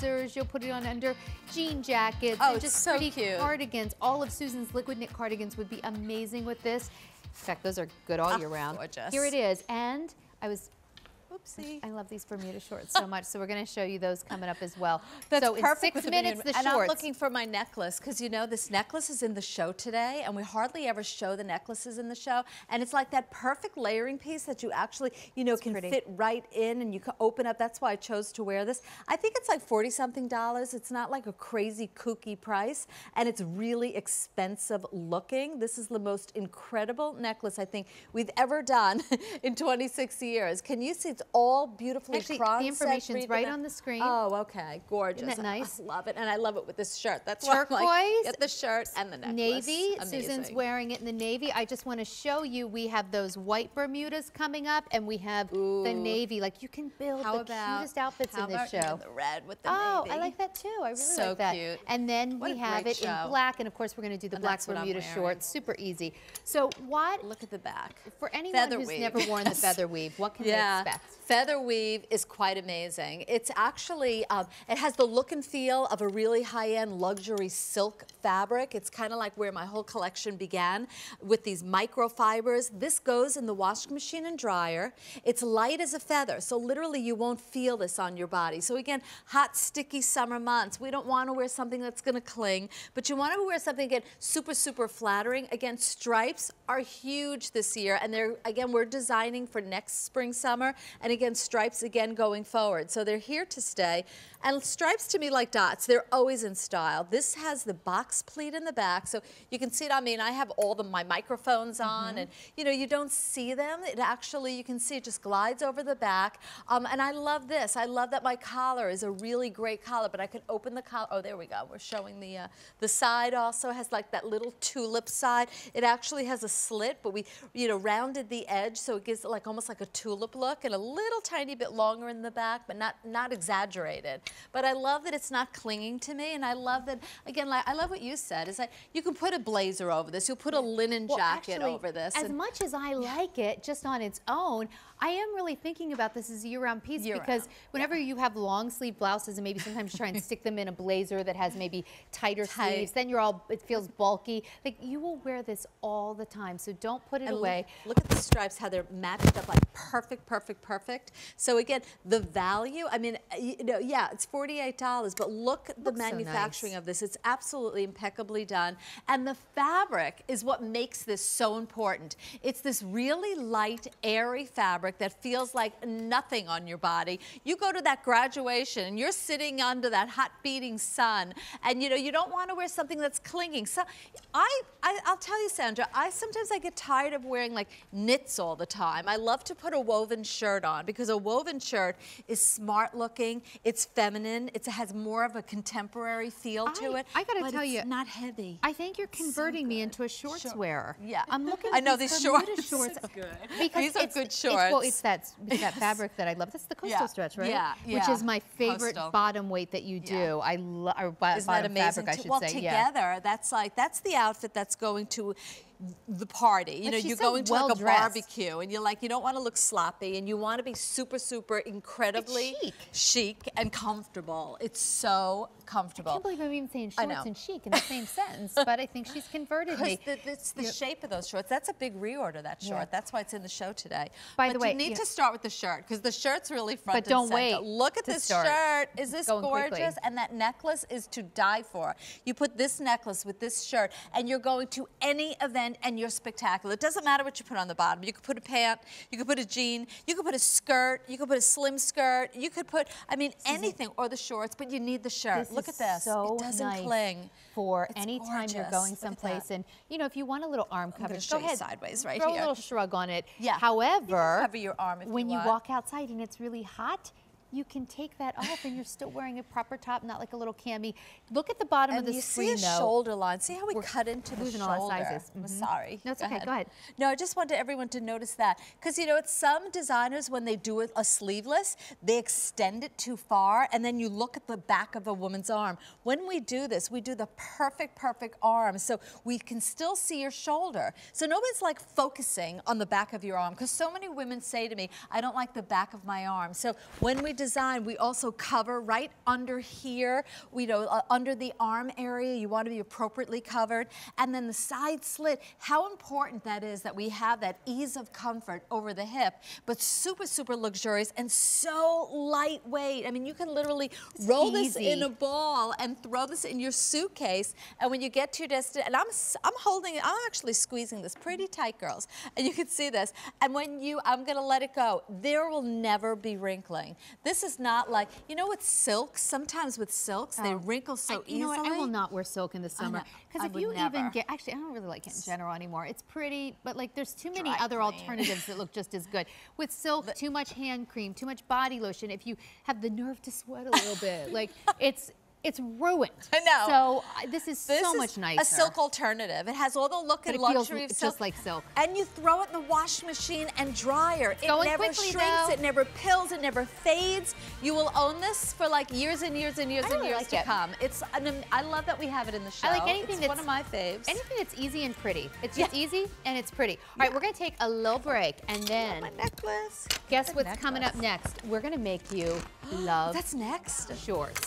blazers. You'll put it on under jean jackets. Oh, and just so pretty cute. cardigans. All of Susan's liquid knit cardigans would be amazing with this. In fact, those are good all Oh, year ah, round. gorgeous. Here it is. And I was Oopsie. I love these Bermuda shorts so much, so we're going to show you those coming up as well. That's so in perfect six with the minutes, the and shorts. I'm looking for my necklace because you know this necklace is in the show today, and we hardly ever show the necklaces in the show. And it's like that perfect layering piece that you actually, you know, can pretty. fit right in, and you can open up. That's why I chose to wear this. I think it's like forty something dollars. It's not like a crazy kooky price, and it's really expensive looking. This is the most incredible necklace I think we've ever done in 26 years. Can you see? It's all beautifully Actually, the cross information's right on the screen. Oh, okay, gorgeous. Isn't that nice? I love it, and I love it with this shirt. That's I'm like, Turquoise, get the shirt and the necklace. Navy. Amazing. Susan's wearing it in the navy. I just want to show you we have those white Bermudas coming up, and we have the navy. Like you can build How the about cutest outfits in this about, you know, show. the red with the Oh, navy. I like that too. I really So like that. cute. And then What we have it in black, and of course we're going to do the And black Bermuda shorts. Super easy. So what? Look at the back. For anyone Feather who's weave. never worn the feather weave, what can yeah. they expect? Feather weave is quite amazing. It's actually, um, it has the look and feel of a really high-end luxury silk fabric. It's kind of like where my whole collection began with these microfibers. This goes in the washing machine and dryer. It's light as a feather, so literally you won't feel this on your body. So again, hot, sticky summer months, we don't want to wear something that's going to cling, but you want to wear something, again, super, super flattering. Again, stripes are huge this year, and they're, again, we're designing for next spring, summer, and again, stripes again going forward. So they're here to stay. And stripes to me like dots, they're always in style. This has the box pleat in the back, so you can see it on me, and I have all the, my microphones on, and you know, you don't see them. It actually, you can see it just glides over the back. Um, and I love this. I love that my collar is a really great collar, but I can open the collar. Oh, there we go. We're showing the, uh, the side also has like that little tulip side. It actually has a slit, but we, you know, rounded the edge, so it gives it like almost like a tulip look and a little tiny bit longer in the back, but not, not exaggerated. But I love that it's not clinging to me, and I love that, again, like, I love what you said, is that you can put a blazer over this. You'll put a linen Well, jacket actually, over this. As much as I like it just on its own, I am really thinking about this as a year-round piece Year-round, because whenever you have long sleeve blouses and maybe sometimes you try and stick them in a blazer that has maybe tighter Tight. sleeves, then you're all it feels bulky. Like you will wear this all the time, so don't put it And away. Look, look at the stripes, how they're matched up like perfect, perfect, perfect. So again, the value, I mean, you know, yeah, it's $48, but look at the Looks so manufacturing nice. of this. It's absolutely impeccably done. And the fabric is what makes this so important. It's this really light, airy fabric that feels like nothing on your body. You go to that graduation and you're sitting under that hot beating sun and you know, you don't want to wear something that's clinging. So I, I I'll tell you, Sandra, I sometimes I get tired of wearing like knits all the time. I love to put a woven shirt on because a woven shirt is smart looking, it's feminine, it has more of a contemporary feel to it. I gotta but tell it's you, not heavy. I think you're converting me into a shorts Sure. wearer. Yeah. I'm looking. I know these these shorts. shorts good. because These are good It's, well, it's that it's that Yes. fabric that I love. That's the coastal Yeah. stretch, right? Yeah, Which yeah. is my favorite Coastal. bottom weight that you do. Yeah. I love Isn't that amazing? fabric, I should well, say. yeah. together, that's like that's the outfit that's going to the party. You But know, you're so going to like a well-dressed. barbecue, and you're like, you don't want to look sloppy, and you want to be super, super, incredibly chic. chic and comfortable. It's so comfortable. I can't believe I'm even saying shorts and chic in the same sentence, but I think she's converted me. The, it's the shape of those shorts. That's a big reorder, that short. Yeah. That's why it's in the show today. By but the way, you need you to start with the shirt because the shirt's really front But and don't center. wait Look at this start. shirt. Is this Going quickly. gorgeous? And that necklace is to die for. You put this necklace with this shirt, and you're going to any event, and you're spectacular. It doesn't matter what you put on the bottom. You could put a pant, you could put a jean, you could put a skirt, you could put a slim skirt, you could put, I mean, anything, or the shorts, but you need the shirt. This Look at this. So it doesn't nice cling. for It's any time you're going someplace. And you know, if you want a little arm coverage, go ahead. sideways right throw here. a little shrug on it. Yeah. However, cover your arm if you when you, want. walk outside and it's really hot. You can take that off and you're still wearing a proper top, not like a little cami. Look at the bottom And of the you screen see a though. shoulder line. See how we We're cut into the shoulder? a lot of sizes. I'm mm-hmm. sorry. No, it's okay. ahead. Go ahead. No, I just wanted everyone to notice that because you know, it's some designers when they do a sleeveless, they extend it too far, and then you look at the back of a woman's arm. When we do this, we do the perfect, perfect arm, so we can still see your shoulder. So nobody's like focusing on the back of your arm because so many women say to me, "I don't like the back of my arm." So when we design, we also cover right under here, we know uh, under the arm area, you want to be appropriately covered. And then the side slit, how important that is that we have that ease of comfort over the hip, but super, super luxurious and so lightweight. I mean, you can literally roll this in a ball and throw this in your suitcase. And when you get to your destination, and I'm, I'm holding it, I'm actually squeezing this pretty tight, girls. And you can see this. And when you, I'm gonna let it go, there will never be wrinkling. This is not like, you know with silks, sometimes with silks, they oh, wrinkle so Oh. I, you know easily. what? I will not wear silk in the summer know. because if you never. even get actually, I don't really like it in general anymore. It's pretty, but like there's too many Dry other alternatives that look just as good. With silk, too much hand cream, too much body lotion. If you have the nerve to sweat a little bit, like it's it's ruined. I know. So this is This so is much nicer. A silk alternative. It has all the look But and it feels luxury of just silk. like silk. And you throw it in the wash machine and dryer. It going never quickly, shrinks, though. it never pills, it never fades. You will own this for like years and years and years I and really years like to it. come. It's an, I love that we have it in the show. I like anything it's that's one of my faves. Anything that's easy and pretty. It's Yeah. just easy and it's pretty. All right, we're gonna take a little break and then my necklace. guess what's coming up next? We're gonna make you love That's next. shorts.